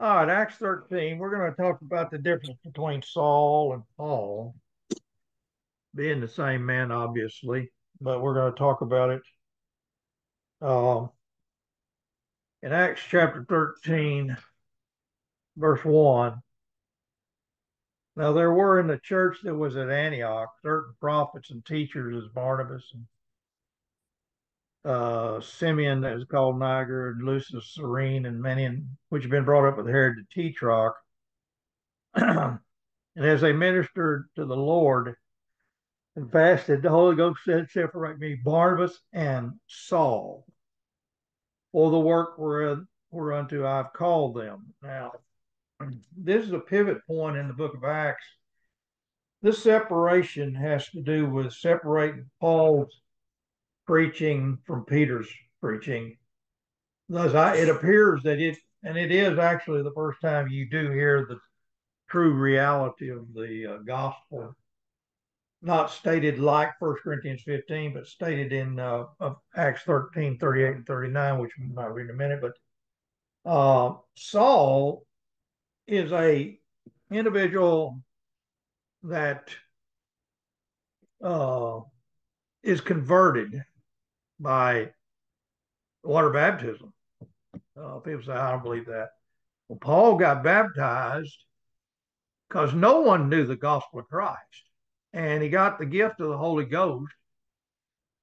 All right, Acts 13. We're going to talk about the difference between Saul and Paul, being the same man, obviously, but we're going to talk about it. Uh, in Acts chapter 13, verse 1. Now, there were in the church that was at Antioch certain prophets and teachers as Barnabas and uh, Simeon was called Niger, and Lucius Cyrene, and many which have been brought up with Herod the Tetrarch. and as they ministered to the Lord and fasted, the Holy Ghost said, Separate me, Barnabas and Saul, for the work whereunto I've called them. Now, this is a pivot point in the book of Acts. This separation has to do with separating Paul's preaching from Peter's preaching. Thus, I, it appears that it, and it is actually the first time you do hear the true reality of the uh, gospel, not stated like 1 Corinthians 15, but stated in uh, Acts 13, 38, and 39, which we might read in a minute. But uh, Saul is a individual that uh, is converted by water baptism. Uh, people say, I don't believe that. Well, Paul got baptized because no one knew the gospel of Christ. And he got the gift of the Holy Ghost.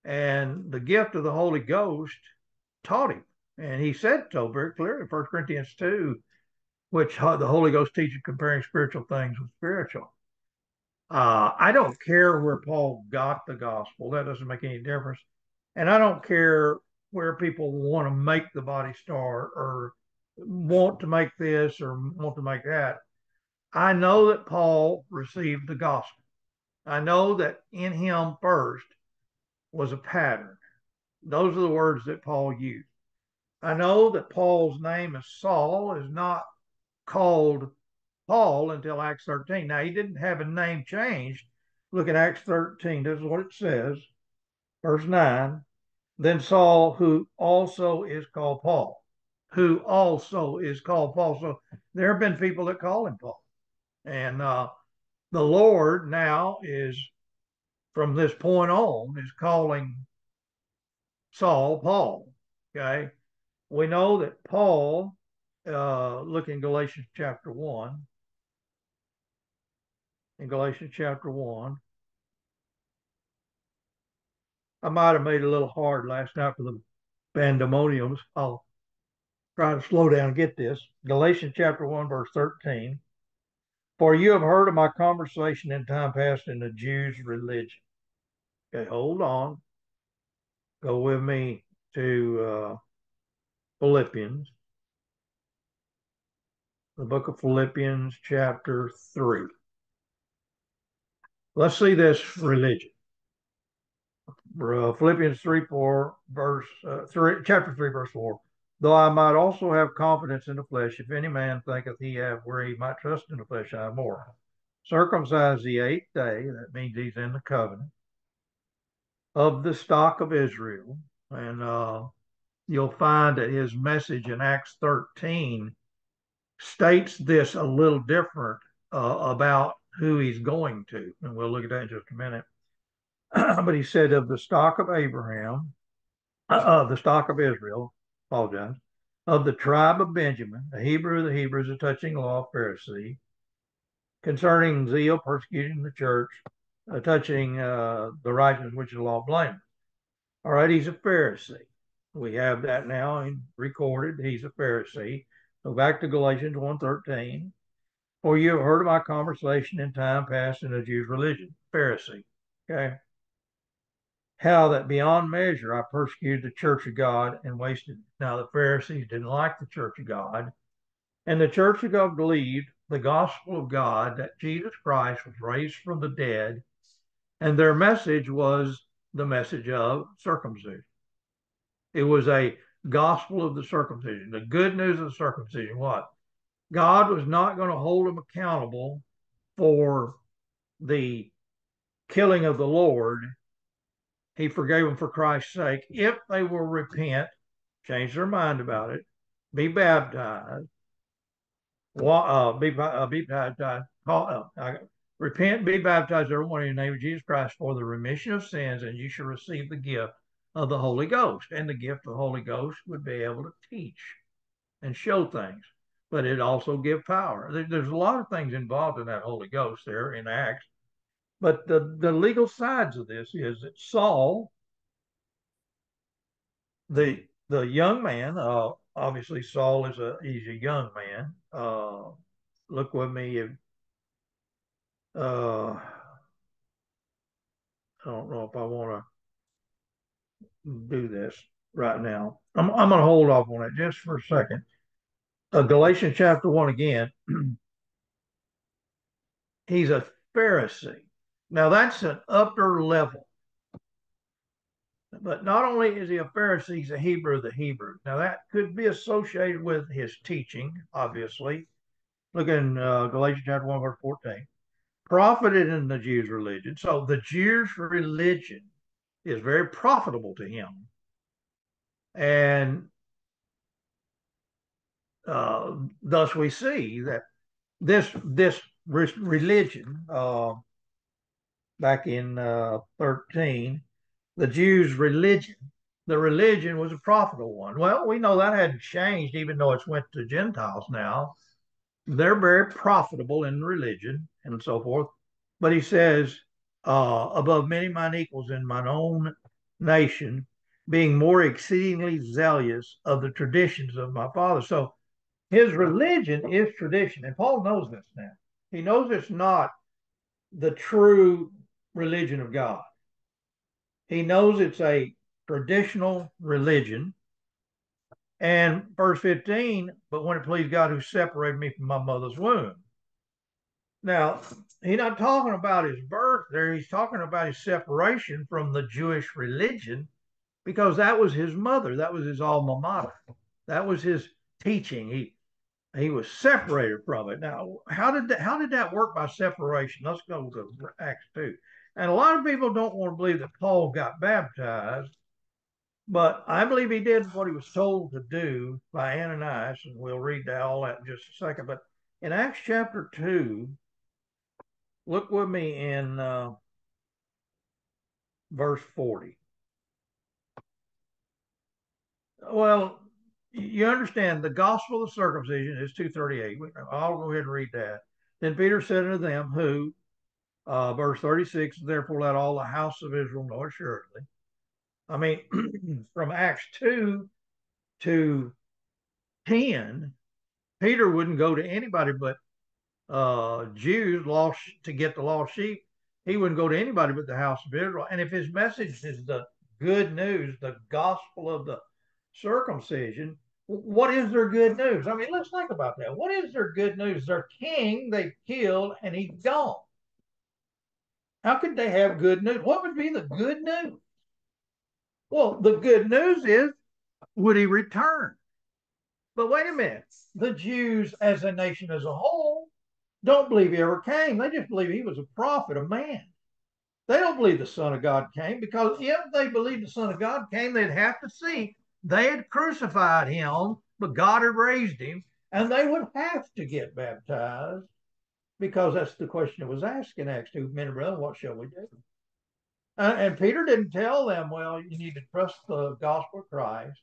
And the gift of the Holy Ghost taught him. And he said so very clearly in 1 Corinthians 2, which the Holy Ghost teaches comparing spiritual things with spiritual. Uh, I don't care where Paul got the gospel. That doesn't make any difference. And I don't care where people want to make the body star or want to make this or want to make that. I know that Paul received the gospel. I know that in him first was a pattern. Those are the words that Paul used. I know that Paul's name is Saul is not called Paul until Acts 13. Now, he didn't have a name changed. Look at Acts 13. This is what it says. Verse 9 then Saul, who also is called Paul, who also is called Paul. So there have been people that call him Paul. And uh, the Lord now is, from this point on, is calling Saul Paul. Okay. We know that Paul, uh, look in Galatians chapter 1. In Galatians chapter 1, I might have made it a little hard last night for the pandemoniums. I'll try to slow down and get this. Galatians chapter 1, verse 13. For you have heard of my conversation in time past in the Jews' religion. Okay, hold on. Go with me to uh, Philippians, the book of Philippians, chapter 3. Let's see this religion uh, Philippians 3 4, verse uh, 3, chapter 3, verse 4. Though I might also have confidence in the flesh, if any man thinketh he have where he might trust in the flesh, I more. Circumcised the eighth day, that means he's in the covenant, of the stock of Israel. And uh, you'll find that his message in Acts 13 states this a little different uh, about who he's going to. And we'll look at that in just a minute. but he said of the stock of Abraham, of the stock of Israel, apologize, of the tribe of Benjamin, a Hebrew of the Hebrews, a touching law of Pharisee, concerning zeal, persecuting the church, uh, touching uh, the righteousness which is the law blameless. All right, he's a Pharisee. We have that now recorded. He's a Pharisee. Go back to Galatians 1.13. For you have heard of my conversation in time past in the Jews' religion. Pharisee. Okay how that beyond measure I persecuted the church of God and wasted. Now, the Pharisees didn't like the church of God, and the church of God believed the gospel of God that Jesus Christ was raised from the dead, and their message was the message of circumcision. It was a gospel of the circumcision, the good news of circumcision. What? God was not going to hold them accountable for the killing of the Lord he forgave them for Christ's sake if they will repent, change their mind about it, be baptized, uh, be, uh, be baptized, call, uh, repent, be baptized, everyone in the name of Jesus Christ for the remission of sins, and you shall receive the gift of the Holy Ghost. And the gift of the Holy Ghost would be able to teach and show things, but it also give power. There's a lot of things involved in that Holy Ghost there in Acts. But the, the legal sides of this is that Saul, the the young man, uh, obviously Saul is a he's a young man. Uh, look with me if uh, I don't know if I want to do this right now. I'm I'm going to hold off on it just for a second. Uh, Galatians chapter one again. he's a Pharisee. Now that's an upper level. But not only is he a Pharisee, he's a Hebrew of the Hebrews. Now that could be associated with his teaching, obviously. Look in uh, Galatians chapter 1, verse 14. Profited in the Jews' religion. So the Jews' religion is very profitable to him. And uh, thus we see that this this religion uh, back in uh, 13 the Jews' religion. The religion was a profitable one. Well, we know that hadn't changed, even though it's went to Gentiles now. They're very profitable in religion and so forth. But he says, uh, above many mine equals in mine own nation, being more exceedingly zealous of the traditions of my father. So his religion is tradition. And Paul knows this now. He knows it's not the true religion of God. He knows it's a traditional religion. And verse 15, but when it pleased God who separated me from my mother's womb. Now, he's not talking about his birth there. He's talking about his separation from the Jewish religion because that was his mother. That was his alma mater. That was his teaching. He he was separated from it. Now, how did that, how did that work by separation? Let's go to Acts 2. And a lot of people don't want to believe that Paul got baptized, but I believe he did what he was told to do by Ananias, and we'll read all that in just a second. But in Acts chapter 2, look with me in uh, verse 40. Well, you understand the gospel of circumcision is 238. I'll go ahead and read that. Then Peter said unto them, Who uh, verse 36, therefore let all the house of Israel know assuredly. I mean, from Acts 2 to 10, Peter wouldn't go to anybody but uh, Jews lost to get the lost sheep. He wouldn't go to anybody but the house of Israel. And if his message is the good news, the gospel of the circumcision, what is their good news? I mean, let's think about that. What is their good news? Their king they killed and he's gone. How could they have good news? What would be the good news? Well, the good news is, would he return? But wait a minute. The Jews, as a nation as a whole, don't believe he ever came. They just believe he was a prophet, a man. They don't believe the Son of God came because if they believed the Son of God came, they'd have to see they had crucified him, but God had raised him, and they would have to get baptized because that's the question it was asked in Acts 2 men and brethren, what shall we do? Uh, and Peter didn't tell them, well, you need to trust the gospel of Christ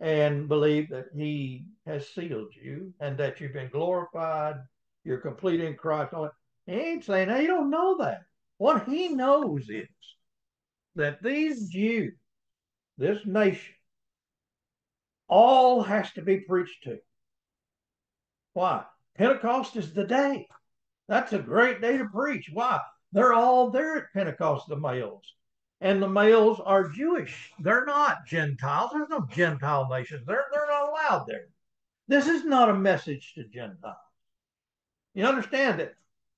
and believe that he has sealed you and that you've been glorified, you're complete in Christ. He ain't saying that. He don't know that. What he knows is that these Jews, this nation, all has to be preached to. Why? Pentecost is the day. That's a great day to preach. Why? They're all there at Pentecost, the males. And the males are Jewish. They're not Gentiles. There's no Gentile nations. They're, they're not allowed there. This is not a message to Gentiles. You understand that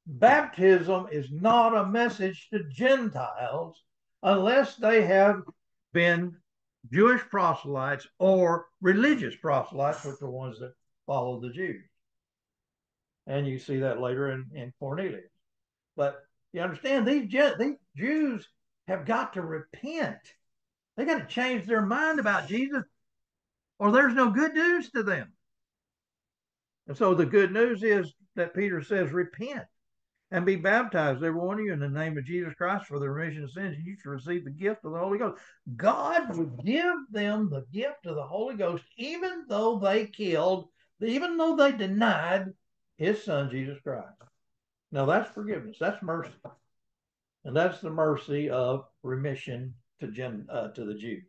baptism is not a message to Gentiles unless they have been Jewish proselytes or religious proselytes, which are the ones that follow the Jews. And you see that later in, in Cornelius. But you understand, these, these Jews have got to repent. They got to change their mind about Jesus, or there's no good news to them. And so the good news is that Peter says, repent and be baptized, every one of you, in the name of Jesus Christ for the remission of sins, and you shall receive the gift of the Holy Ghost. God would give them the gift of the Holy Ghost, even though they killed, even though they denied his son, Jesus Christ. Now that's forgiveness. That's mercy. And that's the mercy of remission to, gen, uh, to the Jews.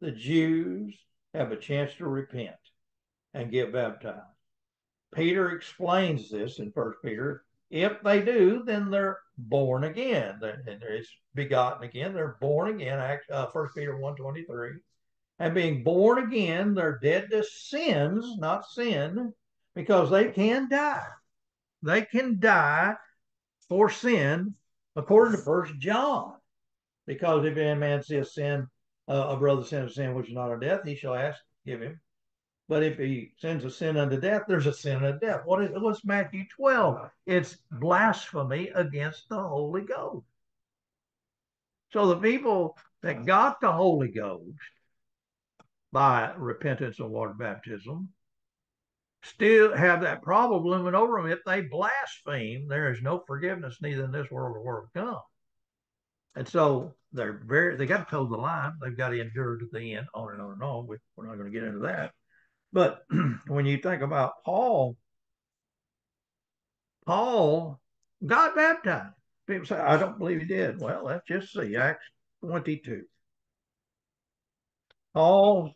The Jews have a chance to repent and get baptized. Peter explains this in First Peter. If they do, then they're born again. They're, it's begotten again. They're born again. Uh, First Peter 1.23. And being born again, they're dead to sins, not sin, because they can die. They can die for sin, according to First John. Because if any man see a sin, uh, a brother sin a sin which is not of death, he shall ask, give him but if he sends a sin unto death, there's a sin unto death. What is it? what's Matthew 12? It's blasphemy against the Holy Ghost. So the people that got the Holy Ghost by repentance and water baptism still have that problem looming over them. If they blaspheme, there is no forgiveness neither in this world or world to come. And so they're very they got to toe the line. They've got to endure to the end, on and on and on. We're not going to get into that. But when you think about Paul, Paul got baptized. People say, I don't believe he did. Well, let's just see. Acts 22. Paul,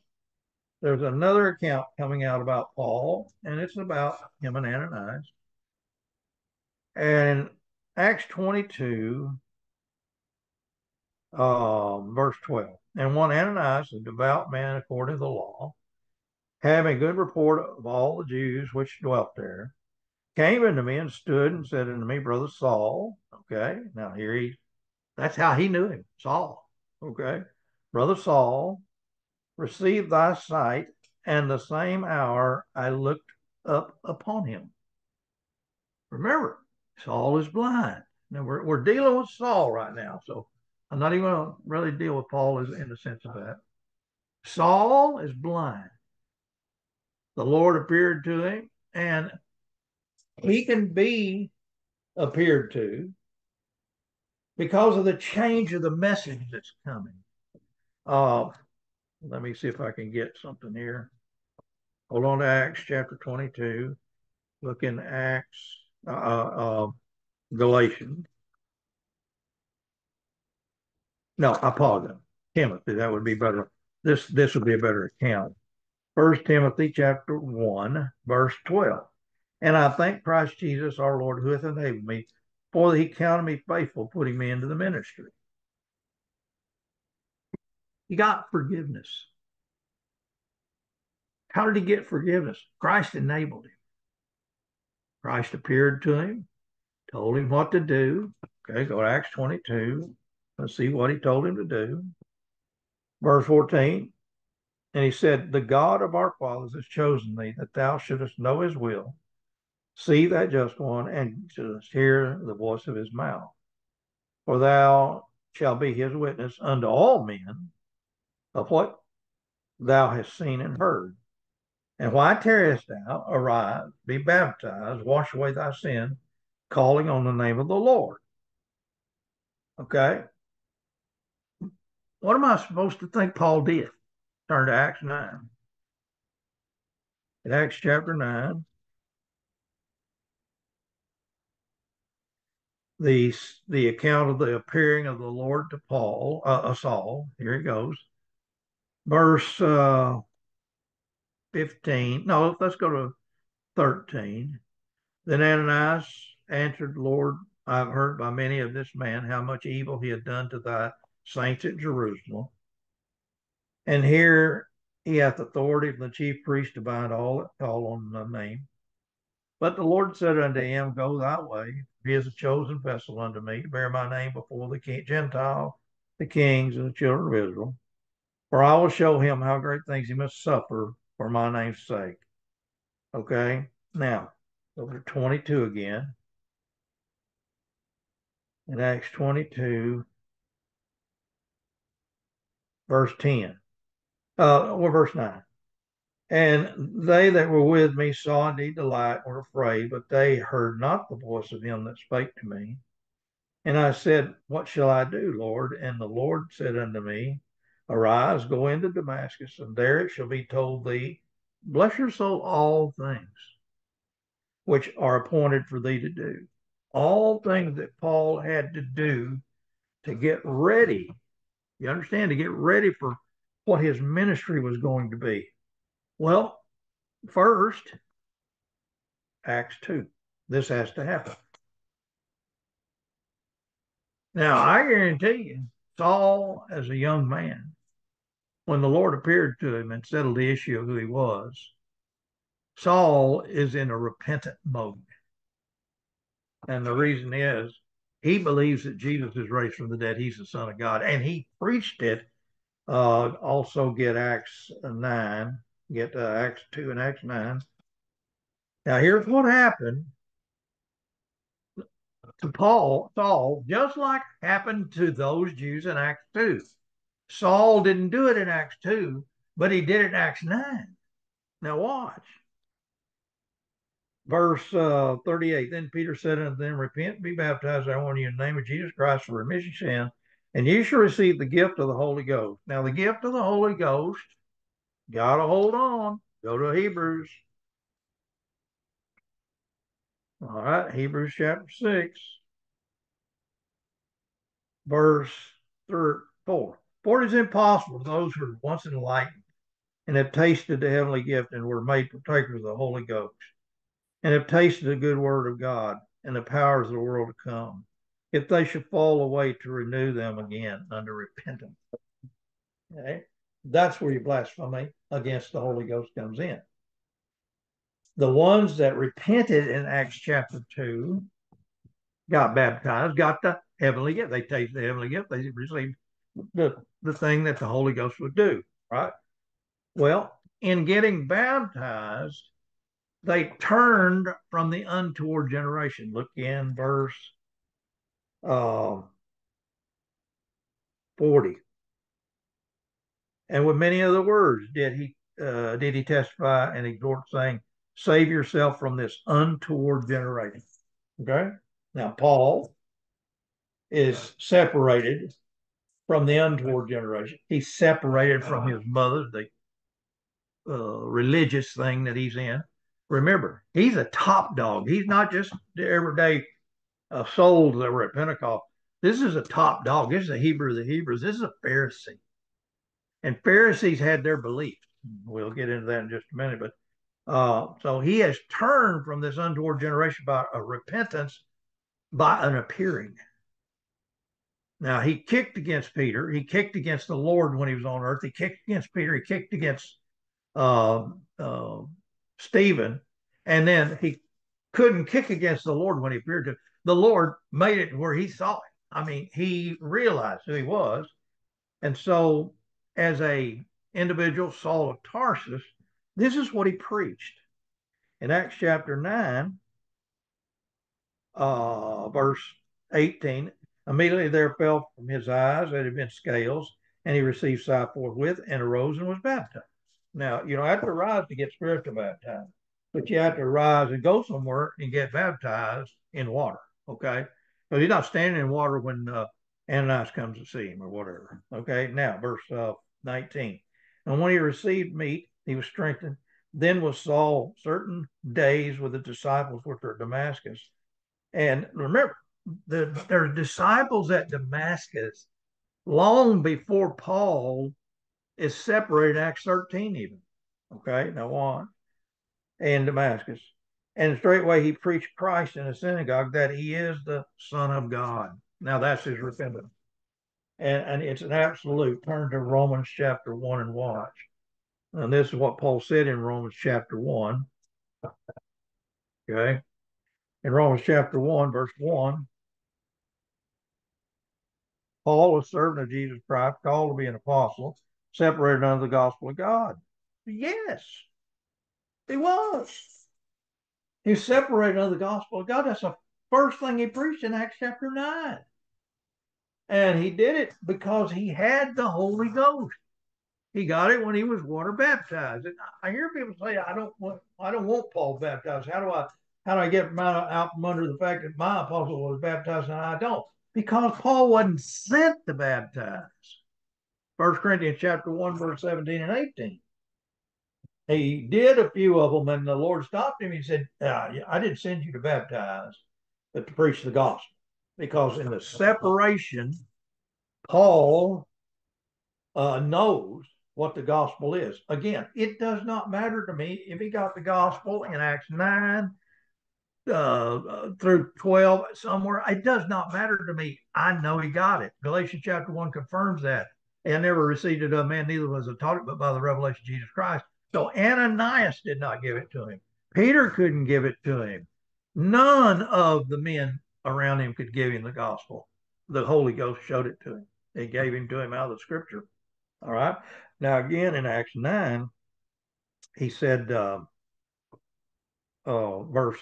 there's another account coming out about Paul, and it's about him and Ananias. And Acts 22, uh, verse 12. And one Ananias, a devout man according to the law, having good report of all the Jews which dwelt there, came unto me and stood and said unto me, Brother Saul, okay, now here he, that's how he knew him, Saul, okay, Brother Saul, receive thy sight, and the same hour I looked up upon him. Remember, Saul is blind. Now we're, we're dealing with Saul right now, so I'm not even going to really deal with Paul in the sense of that. Saul is blind the Lord appeared to him, and he can be appeared to because of the change of the message that's coming. Uh, let me see if I can get something here. Hold on to Acts chapter 22. Look in Acts, uh, uh, Galatians. No, I apologize. Timothy, that would be better. This this would be a better account. First Timothy chapter 1, verse 12. And I thank Christ Jesus our Lord who hath enabled me, for he counted me faithful, putting me into the ministry. He got forgiveness. How did he get forgiveness? Christ enabled him. Christ appeared to him, told him what to do. Okay, go to Acts 22. Let's see what he told him to do. Verse 14 and he said, The God of our fathers has chosen thee, that thou shouldest know his will, see that just one, and hear the voice of his mouth. For thou shalt be his witness unto all men of what thou hast seen and heard. And why tarriest thou? Arise, be baptized, wash away thy sin, calling on the name of the Lord. Okay? What am I supposed to think Paul did? Turn to Acts 9. In Acts chapter 9, the, the account of the appearing of the Lord to Paul, uh, uh Saul, here it goes. Verse uh, 15, no, let's go to 13. Then Ananias answered, Lord, I've heard by many of this man how much evil he had done to thy saints at Jerusalem. And here he hath authority from the chief priest to bind all that call on the name. But the Lord said unto him, Go thy way. He is a chosen vessel unto me to bear my name before the Gentile, the kings, and the children of Israel. For I will show him how great things he must suffer for my name's sake. Okay, now over to 22 again. In Acts 22, verse 10 uh, or verse 9. And they that were with me saw indeed the light, were afraid, but they heard not the voice of him that spake to me. And I said, What shall I do, Lord? And the Lord said unto me, Arise, go into Damascus, and there it shall be told thee, Bless your soul, all things which are appointed for thee to do. All things that Paul had to do to get ready. You understand? To get ready for what his ministry was going to be. Well, first, Acts 2. This has to happen. Now, I guarantee you, Saul, as a young man, when the Lord appeared to him and settled the issue of who he was, Saul is in a repentant mode. And the reason is he believes that Jesus is raised from the dead. He's the Son of God. And he preached it. Uh, also, get Acts 9, get uh, Acts 2 and Acts 9. Now, here's what happened to Paul, Saul, just like happened to those Jews in Acts 2. Saul didn't do it in Acts 2, but he did it in Acts 9. Now watch. Verse uh, 38 Then Peter said unto them, Repent, be baptized, I want you in the name of Jesus Christ for remission of sin, and you shall receive the gift of the Holy Ghost. Now, the gift of the Holy Ghost, got to hold on. Go to Hebrews. All right, Hebrews chapter 6, verse 3, 4. For it is impossible for those who are once enlightened and have tasted the heavenly gift and were made partakers of the Holy Ghost and have tasted the good word of God and the powers of the world to come, if they should fall away to renew them again under repentance. Okay? That's where your blasphemy against the Holy Ghost comes in the ones that repented in Acts chapter 2 got baptized, got the heavenly gift. They tasted the heavenly gift. They received the, the thing that the Holy Ghost would do, right? Well, in getting baptized, they turned from the untoward generation. Look in verse uh, 40. And with many other words did he uh, did he testify and exhort, saying, save yourself from this untoward generation. Okay. Now, Paul is separated from the untoward generation. He's separated from his mother, the uh, religious thing that he's in. Remember, he's a top dog. He's not just the everyday uh, souls that were at Pentecost. This is a top dog. This is a Hebrew of the Hebrews. This is a Pharisee. And Pharisees had their beliefs. We'll get into that in just a minute. But uh, so he has turned from this untoward generation by a repentance by an appearing. Now he kicked against Peter. He kicked against the Lord when he was on earth. He kicked against Peter. He kicked against uh, uh, Stephen, and then he couldn't kick against the Lord when he appeared to. The Lord made it where he saw it. I mean, he realized who he was, and so as a individual, Saul of Tarsus, this is what he preached. In Acts chapter 9, uh, verse 18, immediately there fell from his eyes that had been scales, and he received sight forthwith and arose and was baptized. Now, you don't have to rise to get spiritual baptized, but you have to rise and go somewhere and get baptized in water, okay? Because he's not standing in water when uh, Ananias comes to see him or whatever, okay? Now, verse uh, 19. And when he received meat, he was strengthened. Then was Saul certain days with the disciples which were at Damascus. And remember, the, there are disciples at Damascus long before Paul is separated, Acts 13 even. Okay, now on. In Damascus. And straightway he preached Christ in the synagogue that he is the Son of God. Now that's his repentance. And, and it's an absolute. Turn to Romans chapter 1 and watch. And this is what Paul said in Romans chapter 1. Okay. In Romans chapter 1, verse 1, Paul, a servant of Jesus Christ, called to be an apostle, separated under the gospel of God. Yes, he was. He separated under the gospel of God. That's the first thing he preached in Acts chapter 9. And he did it because he had the Holy Ghost. He got it when he was water baptized. And I hear people say, "I don't want, I don't want Paul baptized. How do I, how do I get out from under the fact that my apostle was baptized and I don't?" Because Paul wasn't sent to baptize. First Corinthians chapter one, verse seventeen and eighteen. He did a few of them, and the Lord stopped him. He said, uh, "I didn't send you to baptize, but to preach the gospel." Because in the separation, Paul uh, knows what the gospel is. Again, it does not matter to me if he got the gospel in Acts 9 uh, through 12 somewhere. It does not matter to me. I know he got it. Galatians chapter 1 confirms that. And never received it of man, neither was it taught it, but by the revelation of Jesus Christ. So Ananias did not give it to him. Peter couldn't give it to him. None of the men around him could give him the gospel. The Holy Ghost showed it to him. He gave him to him out of the scripture. All right. Now, again, in Acts 9, he said, uh, uh, verse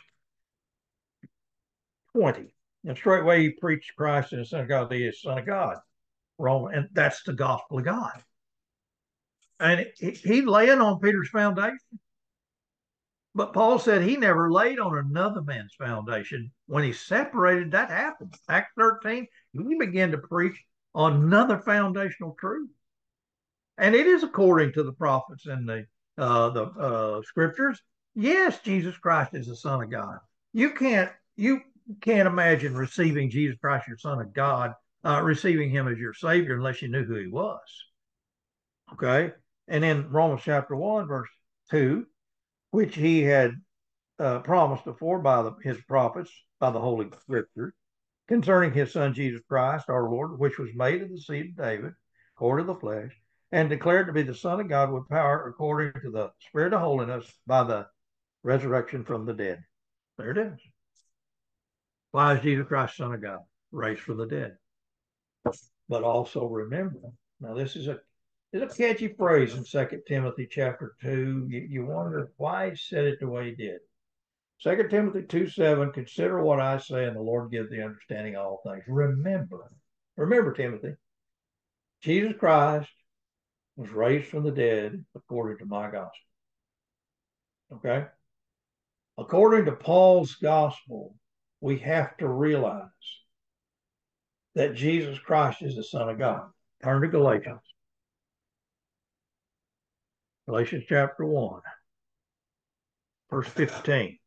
20, and straightway he preached Christ in the Son of God, the Son of God. Roman, and that's the gospel of God. And he, he laying on Peter's foundation. But Paul said he never laid on another man's foundation. When he separated, that happened. Acts 13, he began to preach on another foundational truth and it is according to the prophets and the uh, the uh, scriptures. Yes, Jesus Christ is the Son of God. You can't you can't imagine receiving Jesus Christ, your Son of God, uh, receiving Him as your Savior unless you knew who He was. Okay, and in Romans chapter one, verse two, which He had uh, promised before by the, His prophets by the Holy Scriptures concerning His Son Jesus Christ, our Lord, which was made of the seed of David, according to the flesh and declared to be the Son of God with power according to the Spirit of holiness by the resurrection from the dead. There it is. Why is Jesus Christ Son of God raised from the dead? But also remember, now this is a is a catchy phrase in Second Timothy chapter 2. You, you wonder why he said it the way he did. Second Timothy 2 7, consider what I say, and the Lord give the understanding all things. Remember, remember, Timothy, Jesus Christ was raised from the dead according to my gospel. Okay? According to Paul's gospel, we have to realize that Jesus Christ is the Son of God. Turn to Galatians. Galatians chapter 1, verse 15.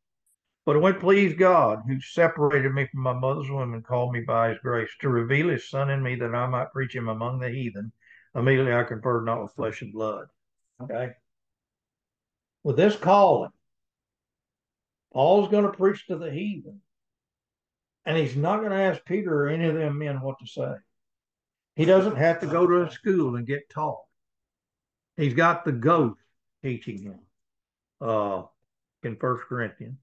But it would please God, who separated me from my mother's womb and called me by his grace, to reveal his Son in me that I might preach him among the heathen immediately I conferred not with flesh and blood. Okay. With this calling, Paul's going to preach to the heathen. And he's not going to ask Peter or any of them men what to say. He doesn't have to go to a school and get taught. He's got the ghost teaching him uh, in First Corinthians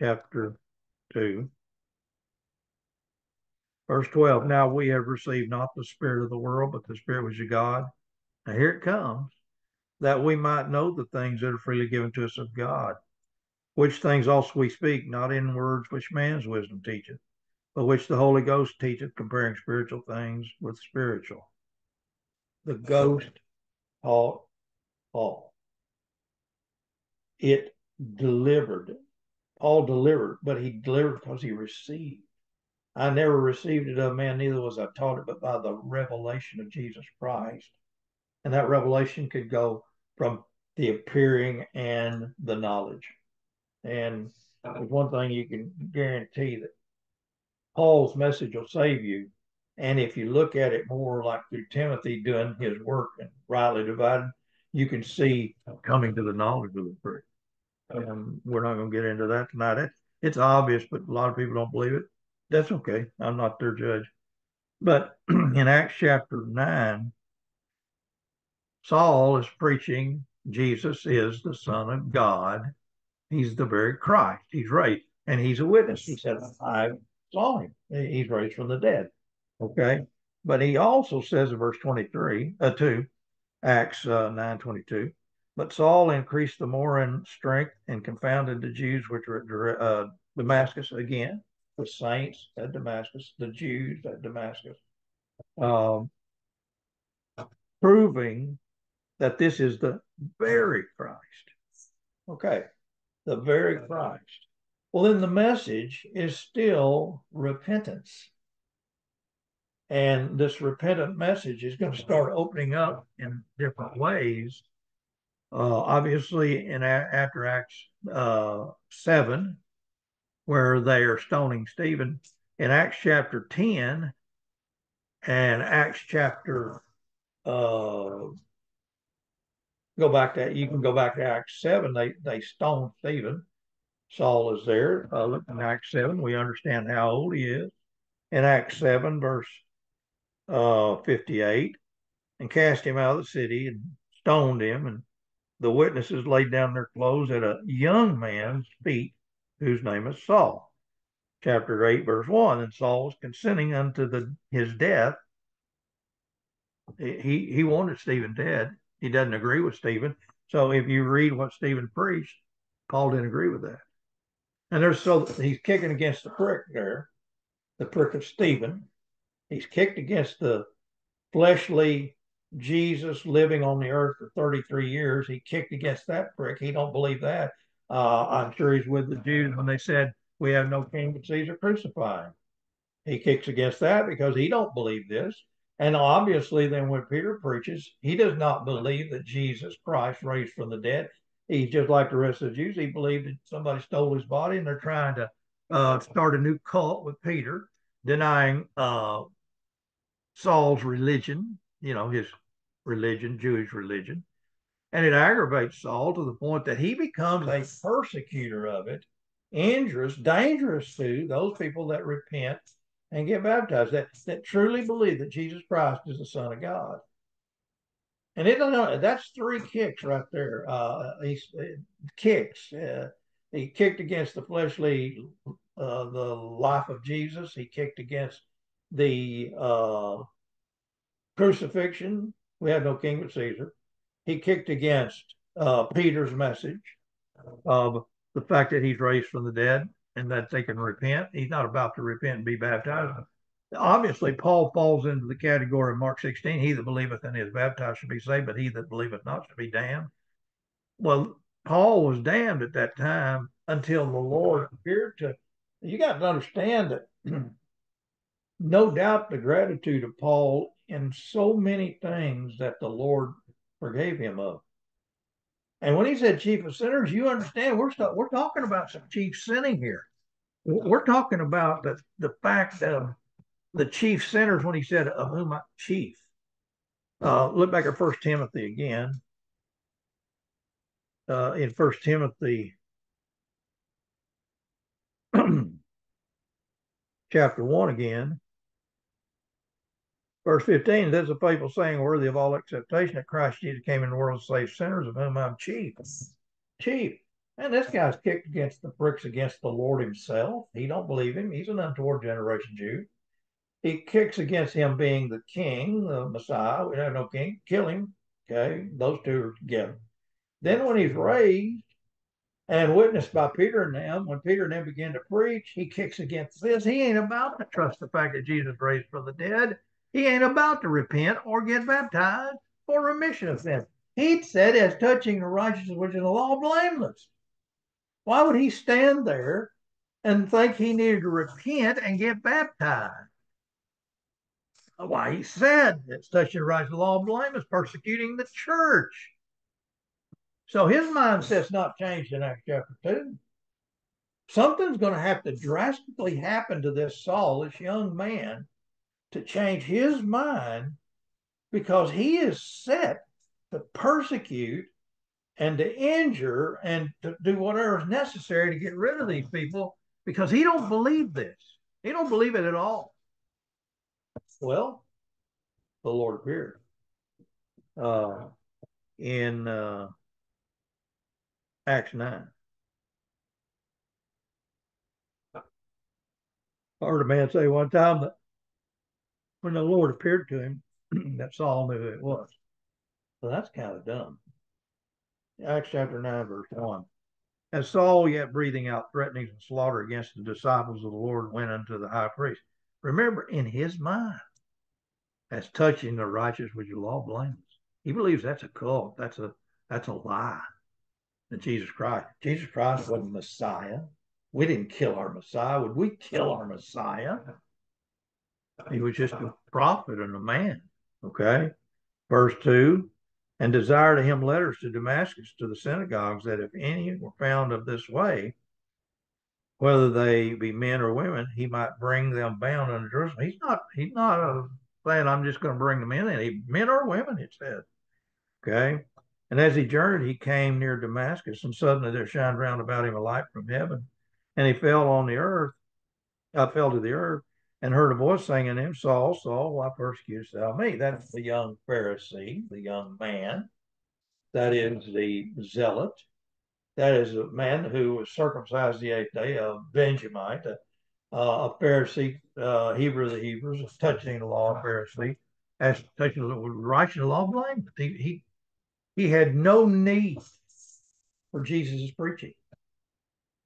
chapter 2. Verse 12, now we have received not the spirit of the world, but the spirit which is God. Now here it comes, that we might know the things that are freely given to us of God, which things also we speak, not in words which man's wisdom teacheth, but which the Holy Ghost teacheth, comparing spiritual things with spiritual. The ghost taught Paul. It delivered. Paul delivered, but he delivered because he received. I never received it of man, neither was I taught it, but by the revelation of Jesus Christ. And that revelation could go from the appearing and the knowledge. And there's one thing you can guarantee that Paul's message will save you. And if you look at it more like through Timothy doing his work and rightly divided, you can see coming to the knowledge of the truth. And we're not going to get into that tonight. It's, it's obvious, but a lot of people don't believe it that's okay. I'm not their judge. But in Acts chapter 9, Saul is preaching Jesus is the Son of God. He's the very Christ. He's raised, and he's a witness. He said, I saw him. He's raised from the dead. Okay. But he also says in verse 23, uh, 2, Acts uh, 9 22, but Saul increased the more in strength and confounded the Jews which were at uh, Damascus again the saints at Damascus, the Jews at Damascus. Um, proving that this is the very Christ. Okay, the very Christ. Well, then the message is still repentance. And this repentant message is going to start opening up in different ways. Uh, obviously, in after Acts uh, seven, where they are stoning Stephen, in Acts chapter ten and Acts chapter uh, go back to you can go back to Acts seven. They they stoned Stephen. Saul is there. Uh, look in Acts seven. We understand how old he is. In Acts seven, verse uh, 58 and cast him out of the city and stoned him. And the witnesses laid down their clothes at a young man's feet, whose name is Saul. Chapter 8, verse 1. And Saul was consenting unto the, his death. He, he wanted Stephen dead. He doesn't agree with Stephen. So if you read what Stephen preached, Paul didn't agree with that. And there's so he's kicking against the prick there, the prick of Stephen. He's kicked against the fleshly Jesus living on the earth for 33 years. He kicked against that prick. He don't believe that. Uh, I'm sure he's with the Jews when they said, we have no king but Caesar crucified. He kicks against that because he don't believe this. And obviously, then when Peter preaches, he does not believe that Jesus Christ raised from the dead. He's just like the rest of the Jews. He believed that somebody stole his body, and they're trying to uh, start a new cult with Peter, denying uh, Saul's religion, you know, his religion, Jewish religion. And it aggravates Saul to the point that he becomes a persecutor of it, injurious, dangerous to those people that repent and get baptized, that, that truly believe that Jesus Christ is the Son of God. And it that's three kicks right there. Uh, he kicks. Uh, he kicked against the fleshly, uh, the life of Jesus. He kicked against the uh, crucifixion. We have no king but Caesar. He kicked against uh, Peter's message of the fact that he's raised from the dead and that they can repent. He's not about to repent and be baptized. Obviously, Paul falls into the category of Mark 16 he that believeth and is baptized shall be saved, but he that believeth not shall be damned. Well, Paul was damned at that time until the Lord appeared to. You got to understand that no doubt the gratitude of Paul in so many things that the Lord forgave him of. And when he said chief of sinners, you understand we're st- we're talking about some chief sinning here. We're talking about the, the fact of the chief sinners when he said, of whom I chief. Uh, look back at First Timothy again. Uh, in First Timothy chapter one again, Verse 15, there's a faithful saying worthy of all acceptation that Christ Jesus came in the world to save sinners, of whom I'm chief. Chief. And this guy's kicked against the bricks against the Lord himself. He don't believe him. He's an untoward generation Jew. He kicks against him being the king, the Messiah. We have no king. Kill him. Okay. Those two are together. Then when he's raised and witnessed by Peter and them, when Peter and them begin to preach, he kicks against this. He ain't about to trust the fact that Jesus raised from the dead. He ain't about to repent or get baptized for remission of sins. He said, as touching the righteousness which is the law, blameless. Why would he stand there and think he needed to repent and get baptized? Why, he said, it's touching the law of law, blameless, persecuting the church. So his mindset's not changed in Acts chapter 2. Something's going to have to drastically happen to this Saul, this young man, to change his mind because he is set to persecute and to injure and to do whatever is necessary to get rid of these people because he don't believe this. He don't believe it at all. Well, the Lord appeared uh, in uh, Acts 9. I heard a man say one time that when the Lord appeared to him, that Saul knew who it was. So that's kind of dumb. Acts chapter 9, verse 1. And Saul, yet breathing out threatenings and slaughter against the disciples of the Lord, went unto the high priest. Remember, in his mind, as touching the righteous your law blameless. He believes that's a cult. That's a that's a lie. That Jesus Christ, Jesus Christ wasn't Messiah. We didn't kill our Messiah. Would we kill our Messiah? He was just a prophet and a man. Okay. Verse 2 and desired to him letters to Damascus to the synagogues that if any were found of this way, whether they be men or women, he might bring them bound unto Jerusalem. He's not he's not a, saying I'm just going to bring them in any men or women, it said. Okay. And as he journeyed, he came near Damascus, and suddenly there shined round about him a light from heaven, and he fell on the earth, uh, fell to the earth, and heard a voice saying in him, Saul, Saul, why persecutest thou me? That's the young Pharisee, the young man. That is the zealot. That is a man who was circumcised the eighth day, a Benjamite, a, uh, a Pharisee, uh, Hebrew of the Hebrews, touching the law, of Pharisee, as touching the righteous law of blame. He, he, he had no need for Jesus' preaching.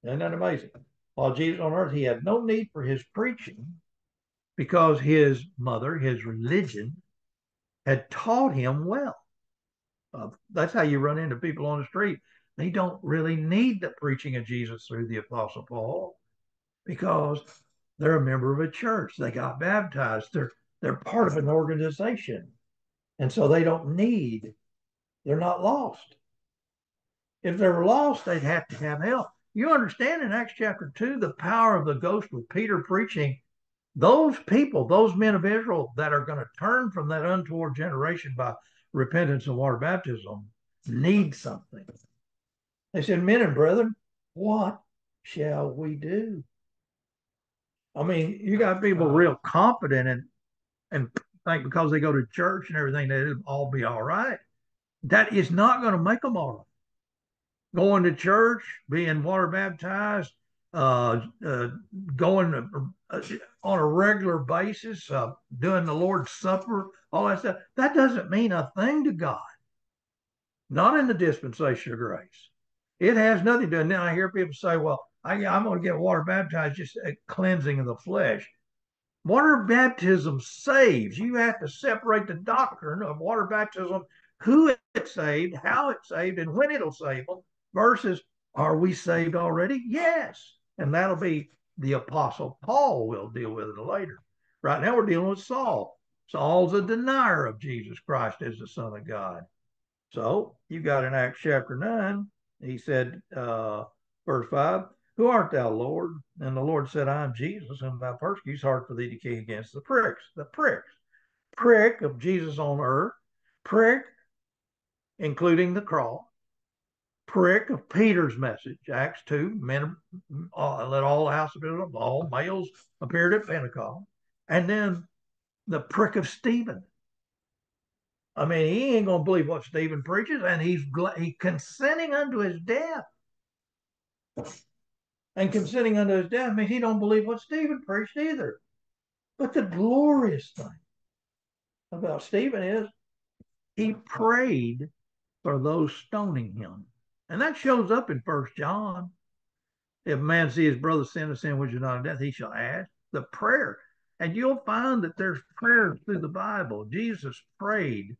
Isn't that amazing? While Jesus on earth, he had no need for his preaching because his mother, his religion, had taught him well. Uh, that's how you run into people on the street. They don't really need the preaching of Jesus through the Apostle Paul because they're a member of a church. They got baptized. They're they're part of an organization, and so they don't need. They're not lost. If they were lost, they'd have to have help. You understand in Acts chapter two the power of the ghost with Peter preaching those people, those men of Israel that are going to turn from that untoward generation by repentance and water baptism need something. They said, Men and brethren, what shall we do? I mean, you got people real confident and and think because they go to church and everything that it'll all be all right. That is not going to make them all right. Going to church, being water baptized, uh, uh, going on a regular basis, uh, doing the Lord's Supper, all that stuff, that doesn't mean a thing to God. Not in the dispensation of grace. It has nothing to do. Now I hear people say, well, I, am going to get water baptized, just a cleansing of the flesh. Water baptism saves. You have to separate the doctrine of water baptism, who it saved, how it saved, and when it'll save them, versus are we saved already? Yes. And that'll be the Apostle Paul will deal with it later. Right now, we're dealing with Saul. Saul's a denier of Jesus Christ as the Son of God. So you got in Acts chapter 9, he said, uh, verse 5, Who art thou, Lord? And the Lord said, I am Jesus, and thou persecutest hard for thee to king against the pricks. The pricks. Prick of Jesus on earth, prick, including the cross, prick of Peter's message, Acts 2, men uh, let all the house of Israel, all males appeared at Pentecost. And then the prick of Stephen. I mean, he ain't going to believe what Stephen preaches, and he's he consenting unto his death. And consenting unto his death means he don't believe what Stephen preached either. But the glorious thing about Stephen is he prayed for those stoning him. And that shows up in First John. If a man see his brother sin a sin which is not of death, he shall ask the prayer. And you'll find that there's prayers through the Bible. Jesus prayed,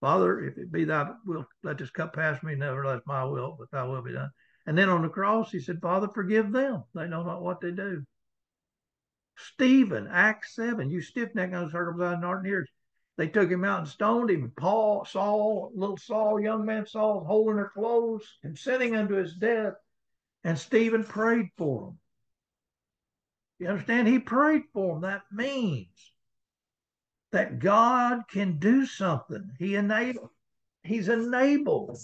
Father, if it be thy will, let this cup pass me, nevertheless my will, but thy will be done. And then on the cross, he said, Father, forgive them. They know not what they do. Stephen, Acts 7, you stiff necked, uncircumcised, and ears. They took him out and stoned him. Paul, Saul, little Saul, young man Saul, holding their clothes, consenting unto his death. And Stephen prayed for him. You understand? He prayed for him. That means that God can do something. He enabled. He's enabled.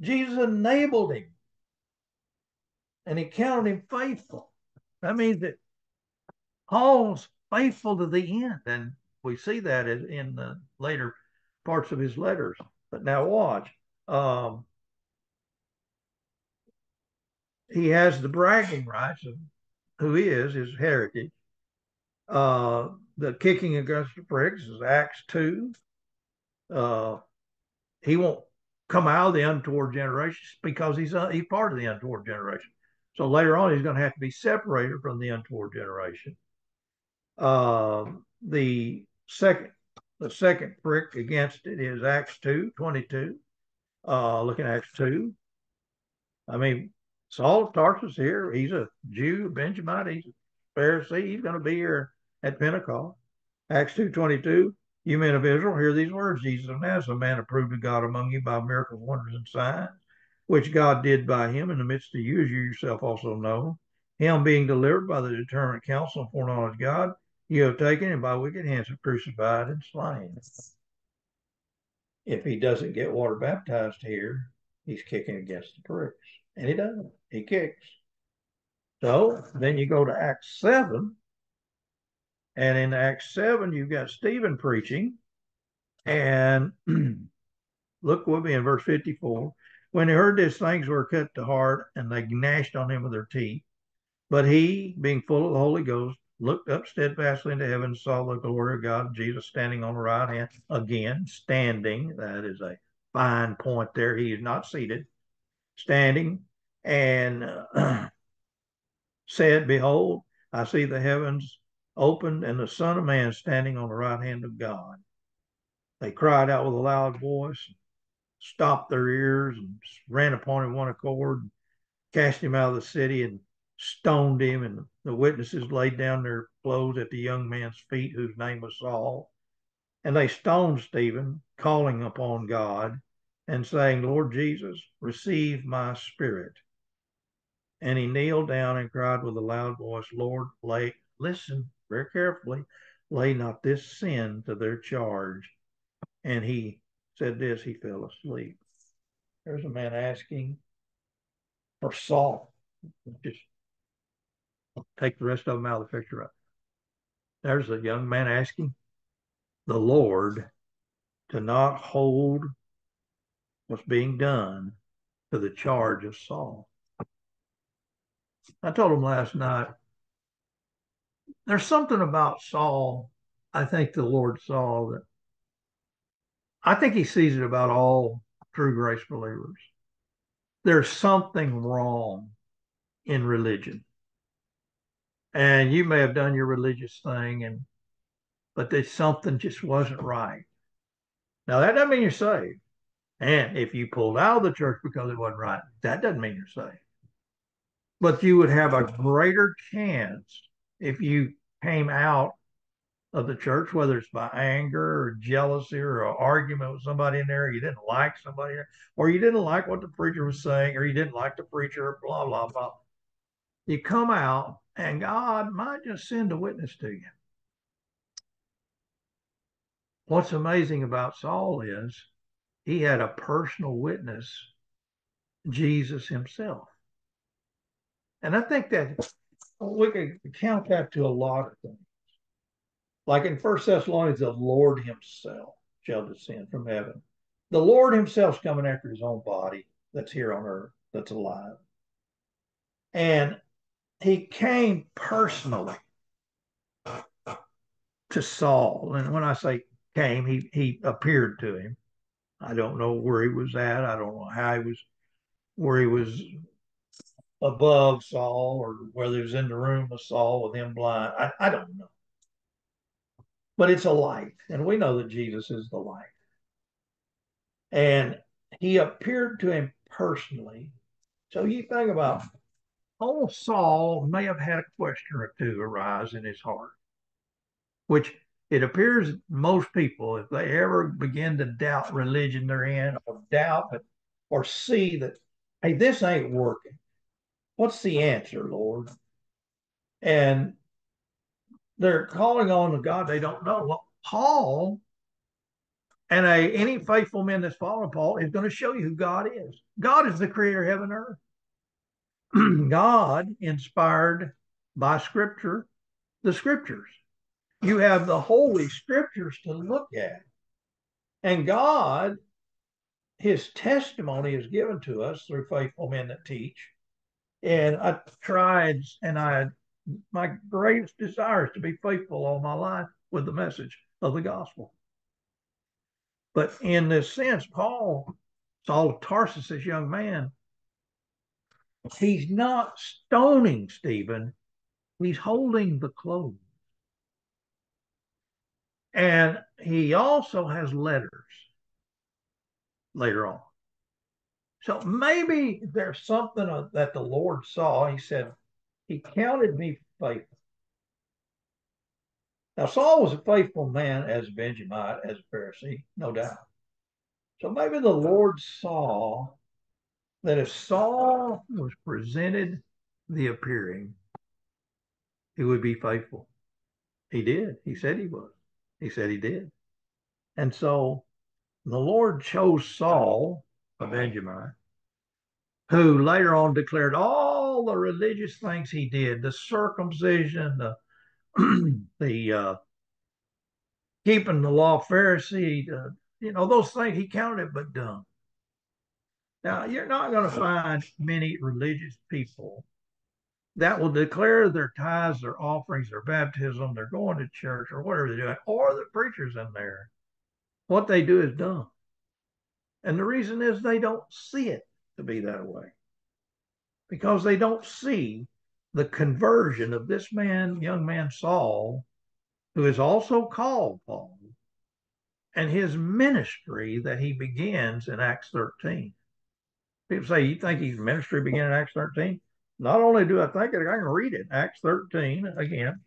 Jesus enabled him. And he counted him faithful. That means that Paul's faithful to the end. And we see that in the later parts of his letters. But now watch. Um, he has the bragging rights of who he is, his heritage. Uh, the kicking against the pricks is Acts 2. Uh, he won't come out of the untoward generation because he's, uh, he's part of the untoward generation. So later on, he's going to have to be separated from the untoward generation. Uh, the second the second prick against it is Acts 2 22. Uh, looking at Acts 2. I mean, Saul of Tarsus here, he's a Jew, Benjamite, he's a Pharisee, he's going to be here at Pentecost. Acts 2 22. You men of Israel, hear these words Jesus of Nazareth, a man approved of God among you by miracles, wonders, and signs, which God did by him in the midst of you, as you yourself also know. Him being delivered by the determinate counsel and foreknowledge of God, you have taken and by wicked hands have crucified and slain. If he doesn't get water baptized here, he's kicking against the pricks. And he doesn't. He kicks. So then you go to Acts 7. And in Acts 7, you've got Stephen preaching. And look with me in verse 54. When they heard these things were cut to heart, and they gnashed on him with their teeth. But he, being full of the Holy Ghost, looked up steadfastly into heaven, saw the glory of God, Jesus standing on the right hand. Again, standing. That is a fine point there. He is not seated, standing, and uh, said, Behold, I see the heavens opened and the Son of Man standing on the right hand of God. They cried out with a loud voice, stopped their ears, and ran upon him one accord, cast him out of the city, and stoned him, and the witnesses laid down their clothes at the young man's feet, whose name was Saul. And they stoned Stephen, calling upon God and saying, Lord Jesus, receive my spirit. And he kneeled down and cried with a loud voice, Lord, lay, listen very carefully, lay not this sin to their charge. And he said this, he fell asleep. There's a man asking for Saul. Just take the rest of them out of the picture. There's a young man asking the Lord to not hold what's being done to the charge of Saul. I told him last night, there's something about Saul, I think the Lord saw that I think he sees it about all true grace believers. There's something wrong in religion and you may have done your religious thing and but there's something just wasn't right. Now that doesn't mean you're saved. And if you pulled out of the church because it wasn't right that doesn't mean you're saved. But you would have a greater chance if you came out of the church, whether it's by anger or jealousy or an argument with somebody in there, you didn't like somebody, or you didn't like what the preacher was saying, or you didn't like the preacher, blah, blah, blah. You come out and God might just send a witness to you. What's amazing about Saul is he had a personal witness, Jesus himself. And I think that we can count that to a lot of things. Like in First Thessalonians, the Lord himself shall descend from heaven. The Lord himself's coming after his own body that's here on earth, that's alive. And he came personally to Saul. And when I say came, he, he appeared to him. I don't know where he was at. I don't know how he was, where he was above Saul or whether he was in the room with Saul with him blind. I, I don't know. But it's a light. And we know that Jesus is the light. And he appeared to him personally. So you think about old Saul may have had a question or two arise in his heart, which it appears most people, if they ever begin to doubt religion they're in, or doubt or see that, hey, this ain't working. What's the answer, Lord? And they're calling on a God they don't know. Well, Paul and a, any faithful man that's following Paul is going to show you who God is. God is the creator of heaven and earth. God inspired by scripture the scriptures. You have the holy scriptures to look at. And God, his testimony is given to us through faithful men that teach. And I tried, and I, my greatest desire is to be faithful all my life with the message of the gospel. But in this sense, Paul, Saul of Tarsus, this young man, He's not stoning Stephen, he's holding the clothes. And he also has letters later on. So maybe there's something that the Lord saw. He said, He counted me faithful. Now, Saul was a faithful man as Benjamite, as a Pharisee, no doubt. So maybe the Lord saw that if Saul was presented the appearing, he would be faithful. He did. He said he was. He said he did. And so the Lord chose Saul, a Benjamin, who later on declared all the religious things he did, the circumcision, the the uh, keeping the law Pharisee, the, you know, those things he counted it but done. Now, you're not going to find many religious people that will declare their tithes, their offerings, their baptism, they're going to church or whatever they're doing, or the preachers in there. What they do is dumb. And the reason is they don't see it to be that way because they don't see the conversion of this man, young man Saul, who is also called Paul, and his ministry that he begins in Acts 13. People say, You think his ministry began in Acts 13? Not only do I think it, I can read it. Acts 13 again.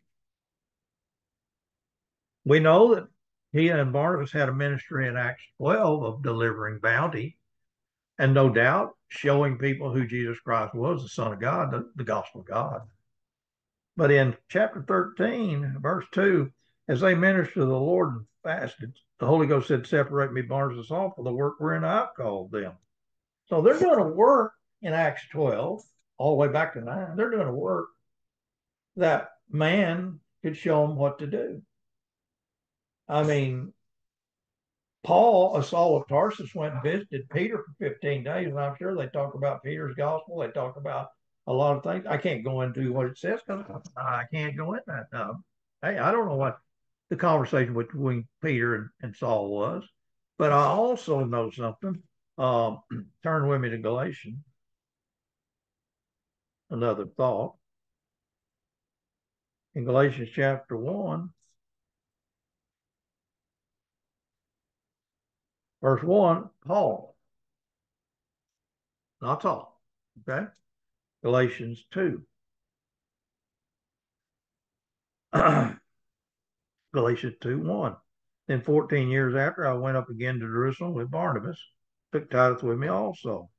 We know that he and Barnabas had a ministry in Acts 12 of delivering bounty and no doubt showing people who Jesus Christ was, the Son of God, the, the gospel of God. But in chapter 13, verse 2, as they ministered to the Lord and fasted, the Holy Ghost said, Separate me, Barnabas Saul, for the work wherein I've called them. So they're doing a work in Acts 12, all the way back to 9. They're doing a work that man could show them what to do. I mean, Paul, a Saul of Tarsus, went and visited Peter for 15 days, and I'm sure they talk about Peter's gospel. They talk about a lot of things. I can't go into what it says because I can't go in that. Uh, hey, I don't know what the conversation between Peter and, and Saul was, but I also know something. Um, turn with me to Galatians. Another thought. In Galatians chapter 1, Verse 1, Paul. Not all. Okay. Galatians 2. Galatians 2 1. Then 14 years after, I went up again to Jerusalem with Barnabas, Titus with me also.